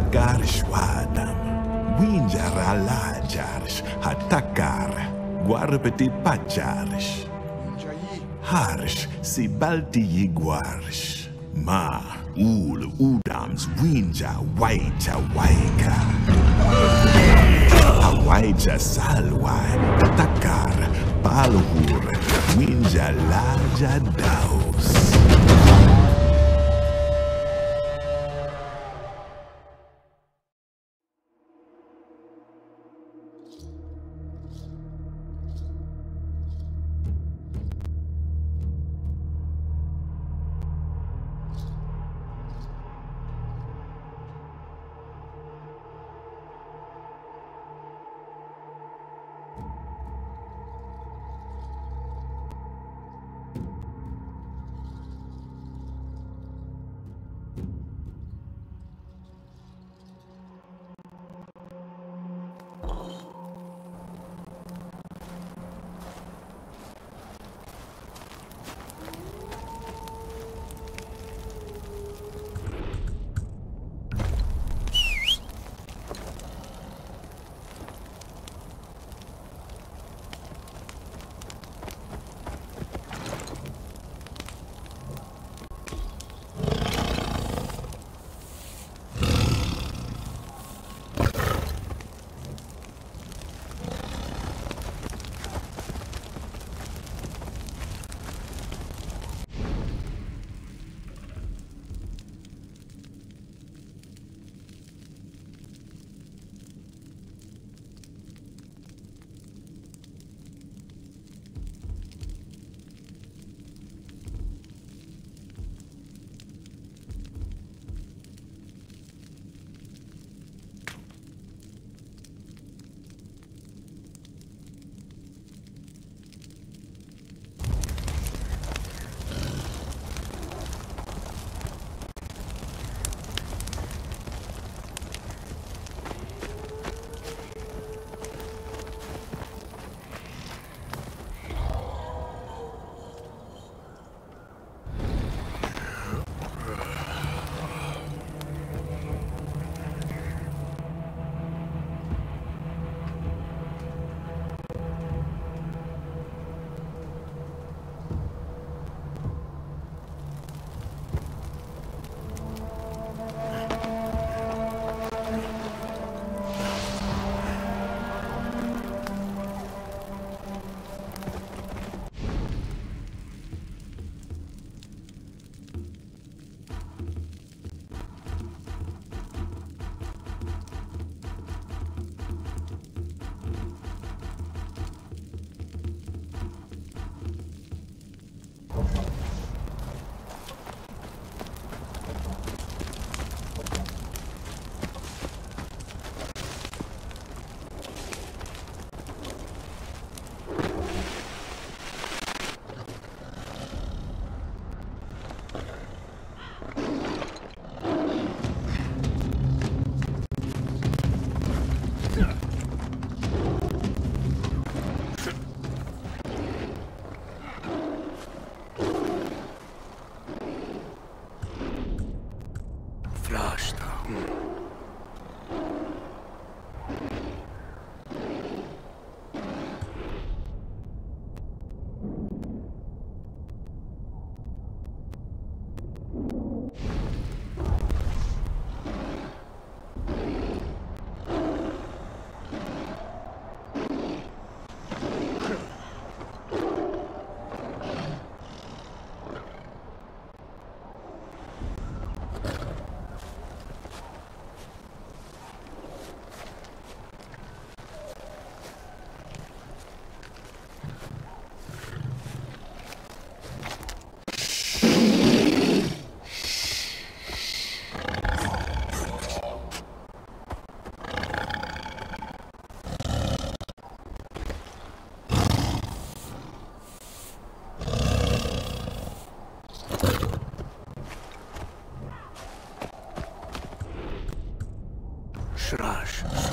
Hatakarish wadam. Winjar alajarish. Hatakar. Guarpeti pacharish. Harish si balti yiguarish. Ma ul udams winja waita waika. Hawaija salwai. Takkar palhur. Winja laja Raj, Raj.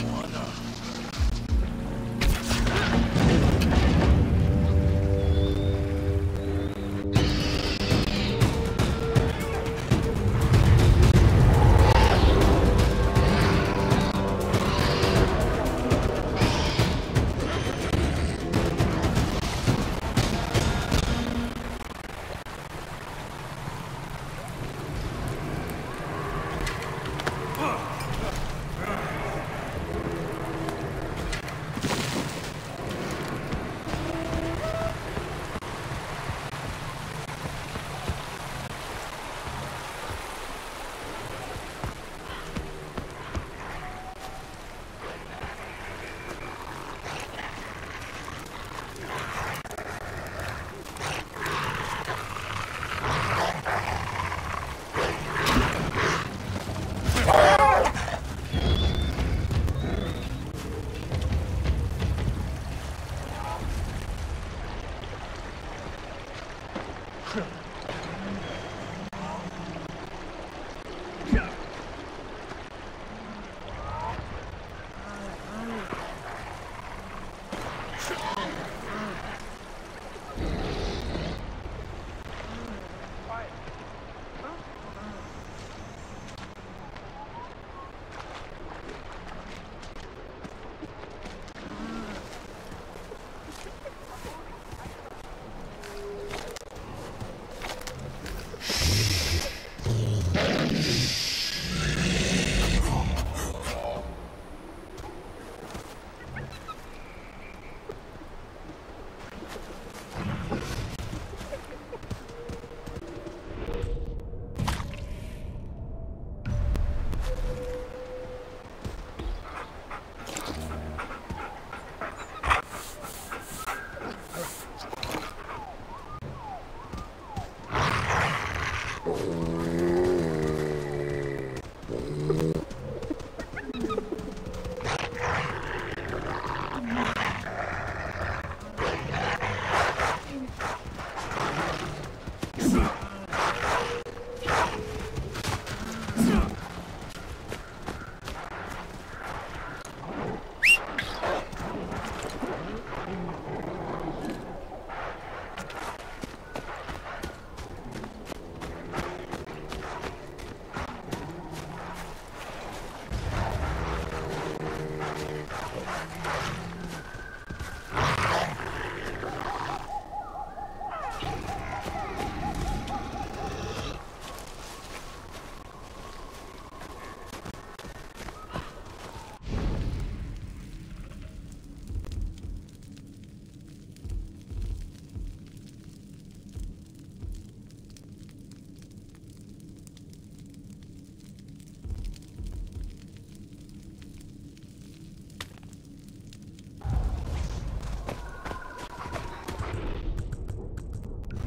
Moana.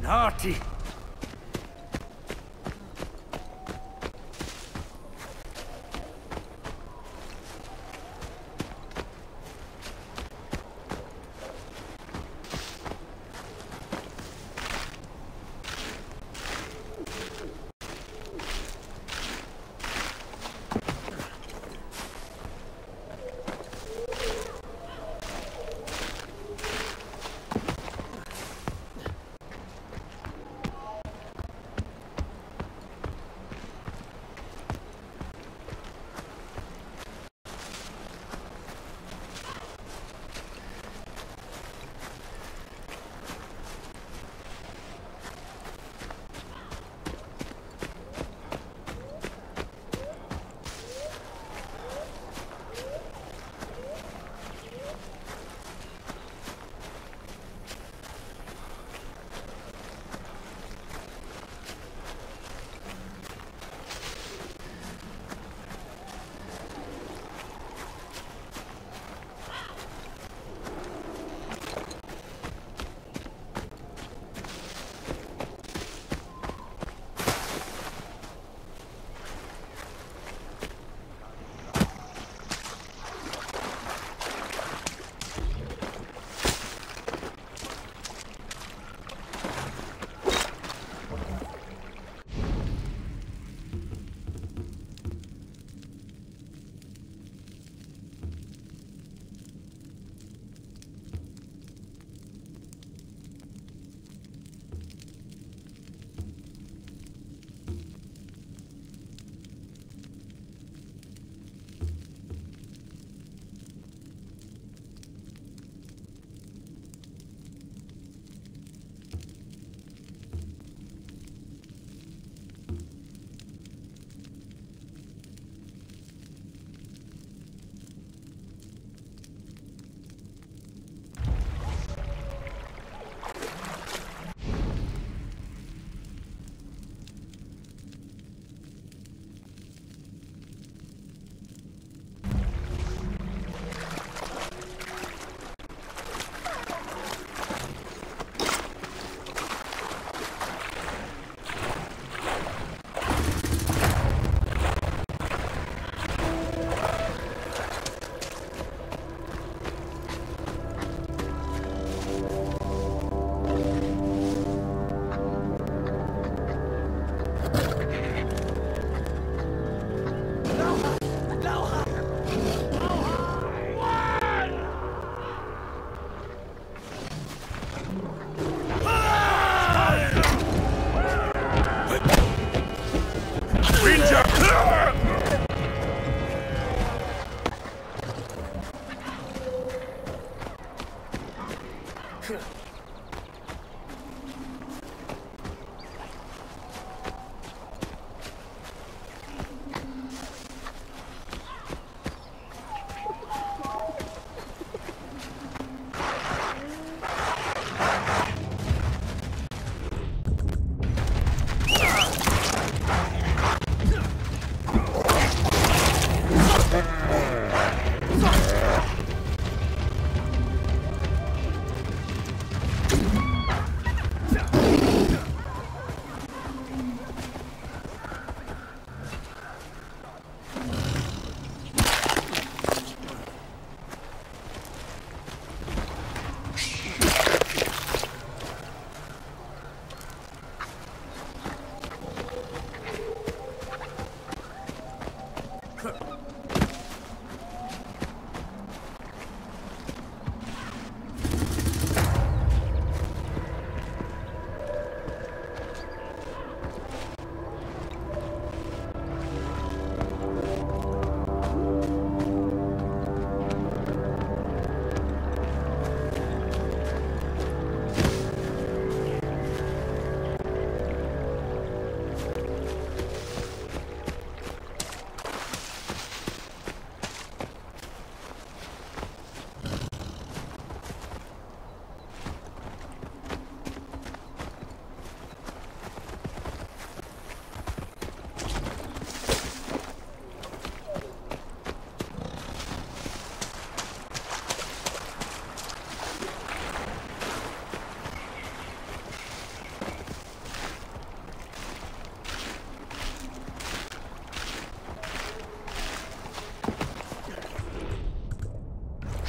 Naughty.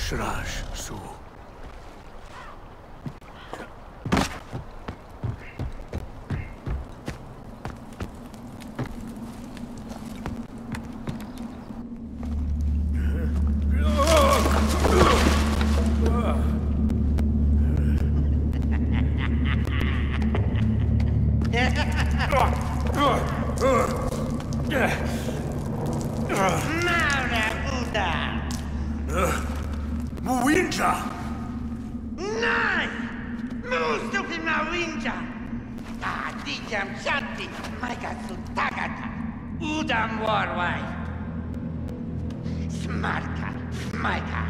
Shraj Su. Maura Udam Warwai! Smarka, Maika!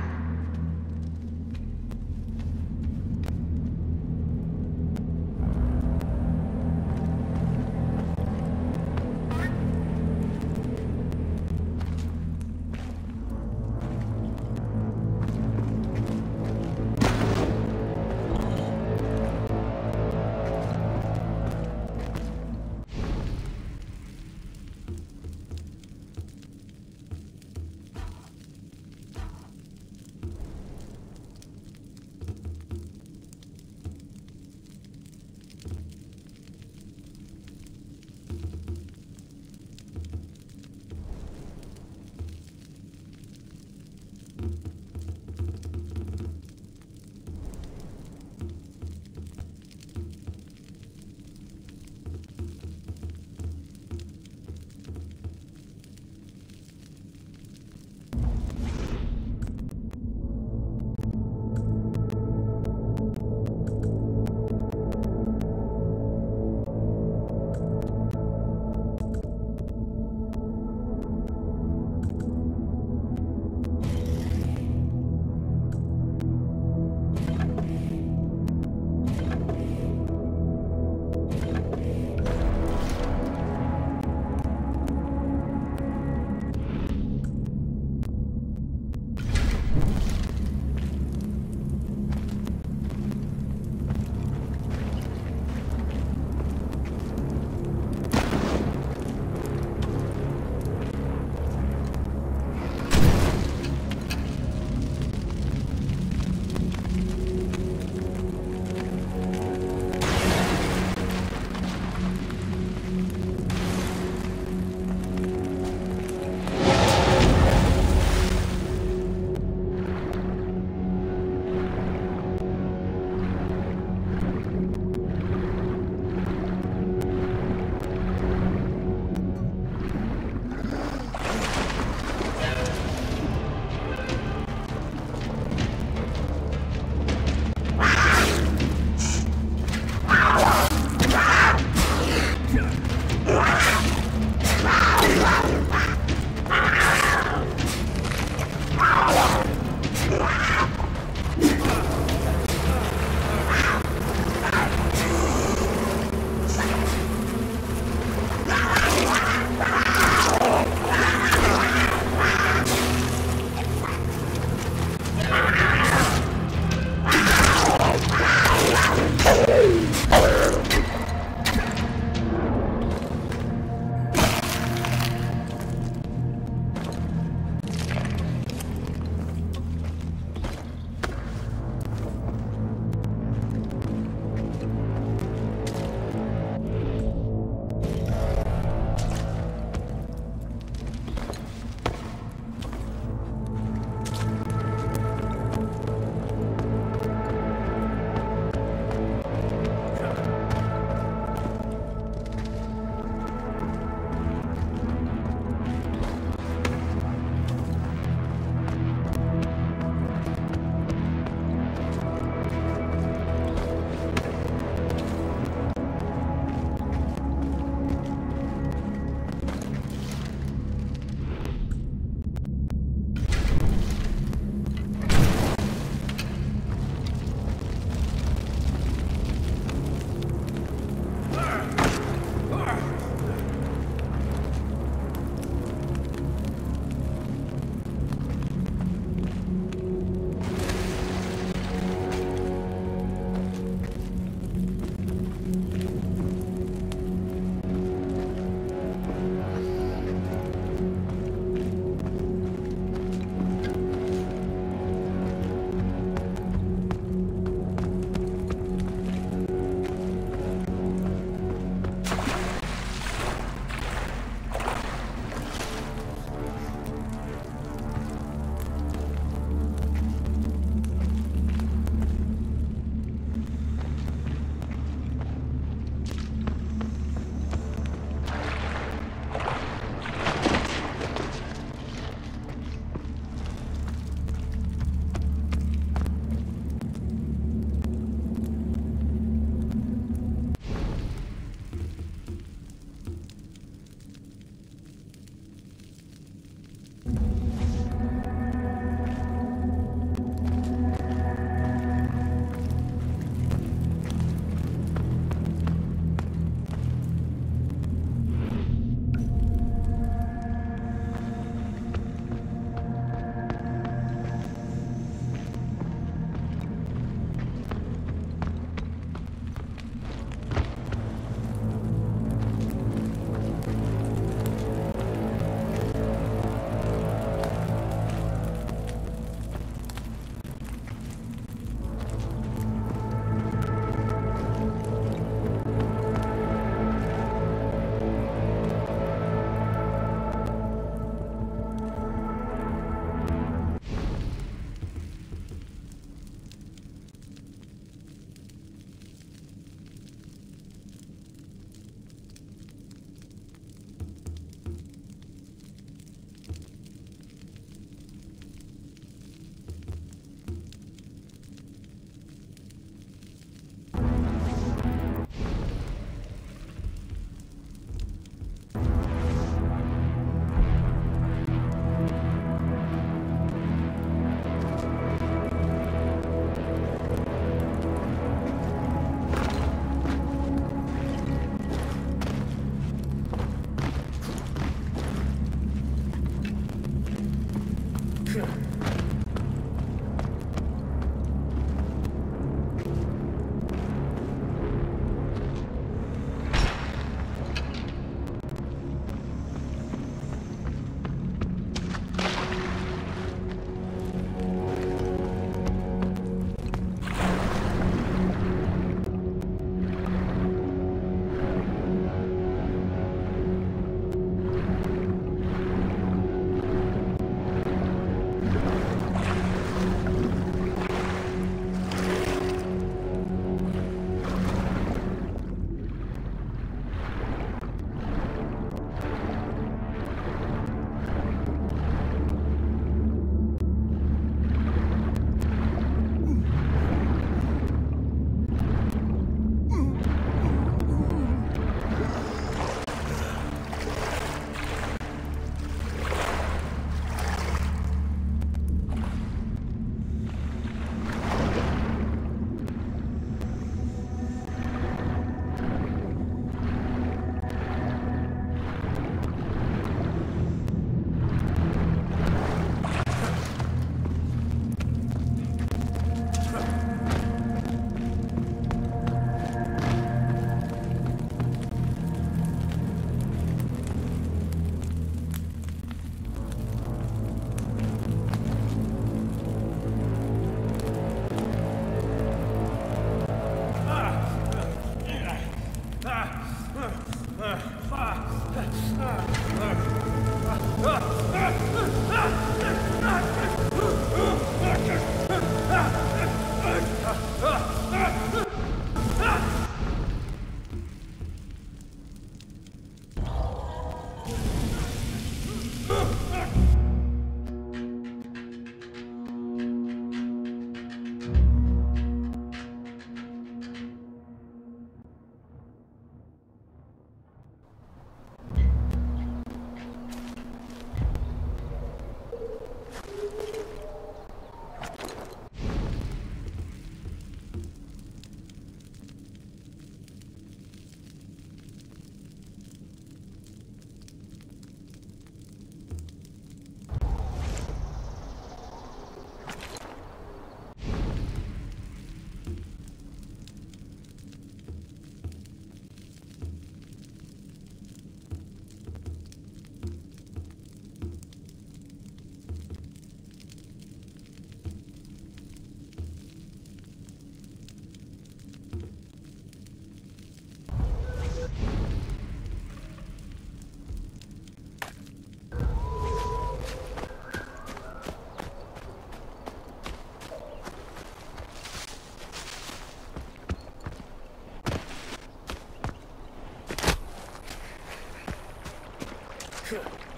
撤。